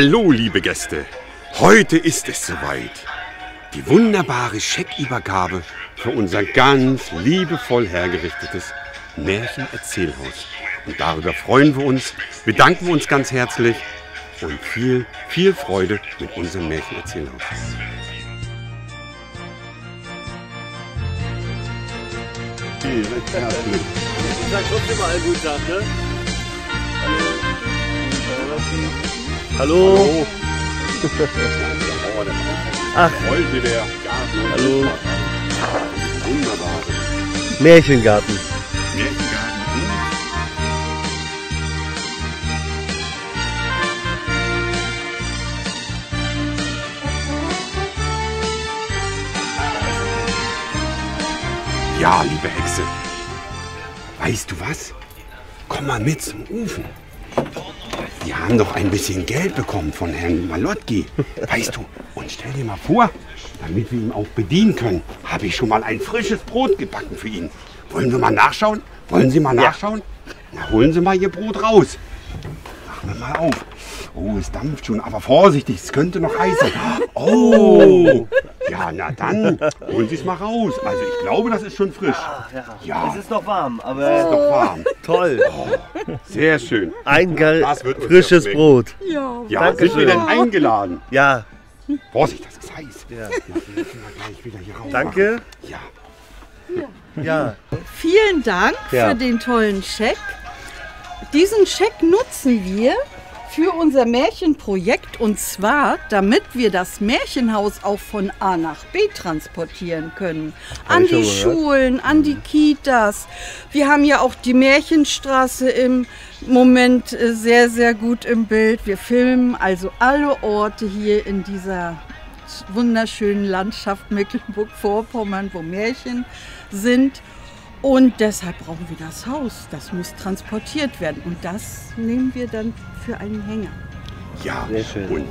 Hallo, liebe Gäste. Heute ist es soweit. Die wunderbare Scheckübergabe für unser ganz liebevoll hergerichtetes Märchenerzählhaus. Und darüber freuen wir uns, bedanken wir uns ganz herzlich und viel, viel Freude mit unserem Märchenerzählhaus. Ich sag trotzdem mal einen guten Tag, ne? Hallo. Ach. Heute der Hallo. Wunderbar. Märchengarten. Märchengarten. Ja, liebe Hexe. Weißt du was? Komm mal mit zum Ofen. Wir haben doch ein bisschen Geld bekommen von Herrn Malotki. Weißt du, und stell dir mal vor, damit wir ihn auch bedienen können, habe ich schon mal ein frisches Brot gebacken für ihn. Wollen wir mal nachschauen? Wollen Sie mal nachschauen? Na, holen Sie mal Ihr Brot raus. Machen wir mal auf. Oh, es dampft schon, aber vorsichtig, es könnte noch heiß sein. Oh, ja, na dann, holen Sie es mal raus. Also ich glaube, das ist schon frisch. Ja, Es ist noch warm, ist aber doch warm. toll. Sehr schön. Ein geil Das wird uns frisches ja. Brot. Ja, Dankeschön. sind wir denn eingeladen? Ja, Vorsicht, das ist heiß. Ja. Ja, wir müssen mal gleich wieder hier raus. danke. Ja. Ja, Vielen Dank Ja. für den tollen Scheck. Diesen Scheck nutzen wir für unser Märchenprojekt und zwar, damit wir das Märchenhaus auch von A nach B transportieren können. An die. Schulen, an die Kitas. Wir haben ja auch die Märchenstraße im Moment äh, sehr, sehr gut im Bild. Wir filmen also alle Orte hier in dieser wunderschönen Landschaft Mecklenburg-Vorpommern, wo Märchen sind. Und deshalb brauchen wir das Haus. Das muss transportiert werden. Und das nehmen wir dann für einen Hänger. Ja, Sehr schön. und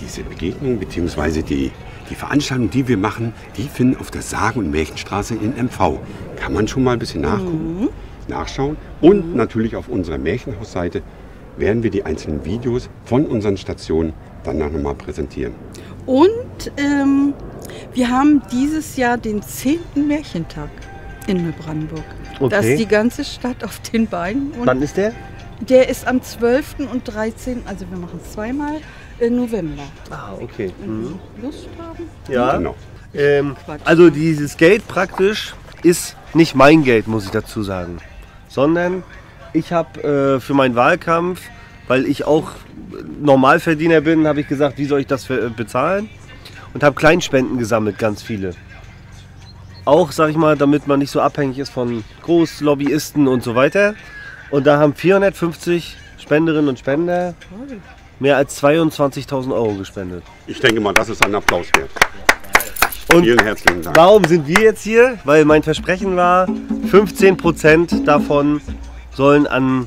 diese Begegnung bzw. Die, die Veranstaltung, die wir machen, die finden auf der Sagen- und Märchenstraße in MV. Kann man schon mal ein bisschen nachgucken, nachschauen. Und natürlich auf unserer Märchenhausseite werden wir die einzelnen Videos von unseren Stationen dann noch mal präsentieren. Und ähm, wir haben dieses Jahr den 10. Märchentag in Neubrandenburg. Okay. Da ist die ganze Stadt auf den Beinen. Und wann ist der? der ist am 12. und 13., also wir machen es zweimal, äh, November. Ah, okay. Wenn Mhm. Sie Lust haben. Ja. Genau. Ähm, also dieses Geld praktisch ist nicht mein Geld, muss ich dazu sagen. Sondern ich habe äh, für meinen Wahlkampf, weil ich auch Normalverdiener bin, habe ich gesagt, wie soll ich das für, äh, bezahlen? Und habe Kleinspenden gesammelt, ganz viele. Auch, sag ich mal, damit man nicht so abhängig ist von Großlobbyisten und so weiter. Und da haben 450 Spenderinnen und Spender mehr als 22.000 Euro gespendet. Ich denke mal, das ist ein Applaus wert. Und Vielen herzlichen Dank. Warum sind wir jetzt hier? Weil mein Versprechen war, 15% davon sollen an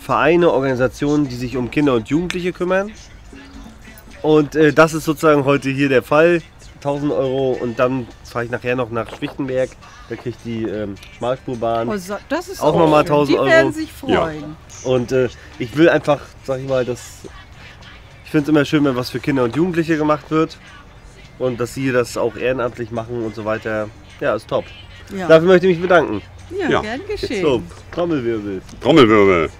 Vereine, Organisationen, die sich um Kinder und Jugendliche kümmern. Und äh, das ist sozusagen heute hier der Fall. 1000 Euro und dann fahre ich nachher noch nach Schwichtenberg. Da kriege ich die ähm, Schmalspurbahn. Oh, so- das ist Auch noch mal schön. 1000 Die werden Euro. sich freuen. Und äh, ich will einfach, sag ich mal, dass. Ich finde es immer schön, wenn was für Kinder und Jugendliche gemacht wird. Und dass sie das auch ehrenamtlich machen und so weiter. Ja, ist top. Ja, Dafür möchte ich mich bedanken. ja, Ja. gern geschehen. So, Trommelwirbel. Trommelwirbel.